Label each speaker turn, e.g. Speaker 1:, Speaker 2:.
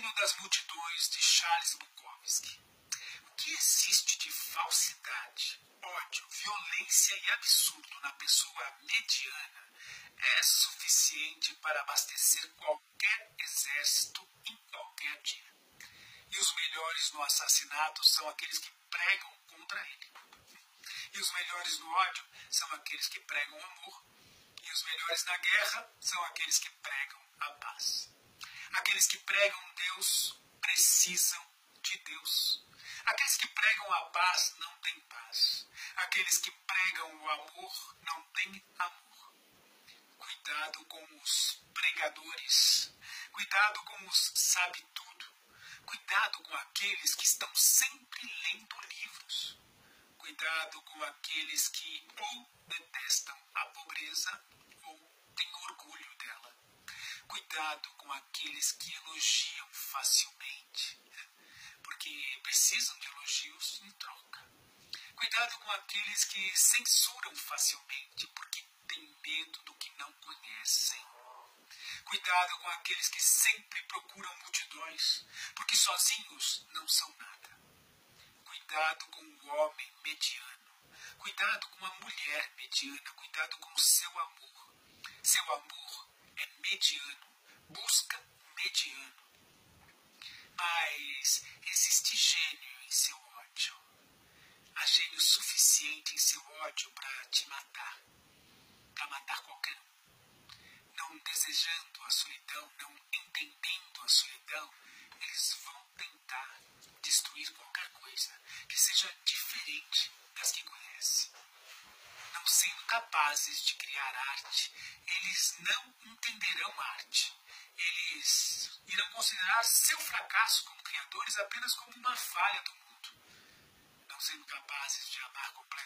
Speaker 1: gênio das multidões de Charles Bukowski. O que existe de falsidade, ódio, violência e absurdo na pessoa mediana é suficiente para abastecer qualquer exército em qualquer dia. E os melhores no assassinato são aqueles que pregam contra ele. E os melhores no ódio são aqueles que pregam amor. E os melhores na guerra são aqueles que pregam a paz. Aqueles que pregam Deus precisam de Deus. Aqueles que pregam a paz não têm paz. Aqueles que pregam o amor não têm amor. Cuidado com os pregadores. Cuidado com os sabe-tudo. Cuidado com aqueles que estão sempre lendo livros. Cuidado com aqueles que ou detestam a pobreza ou têm orgulho dela. Cuidado com aqueles que elogiam facilmente, porque precisam de elogios em troca. Cuidado com aqueles que censuram facilmente, porque têm medo do que não conhecem. Cuidado com aqueles que sempre procuram multidões, porque sozinhos não são nada. Cuidado com o homem mediano. Cuidado com a mulher mediana. Cuidado com o seu amor. Seu amor é mediano, busca mediano. Mas existe gênio em seu ódio. Há gênio suficiente em seu ódio para te matar, para matar qualquer um. Não desejando a solidão, não entendendo a solidão, eles vão tentar destruir qualquer coisa que seja diferente das que capazes de criar arte, eles não entenderão arte. Eles irão considerar seu fracasso como criadores apenas como uma falha do mundo. Não sendo capazes de amar completamente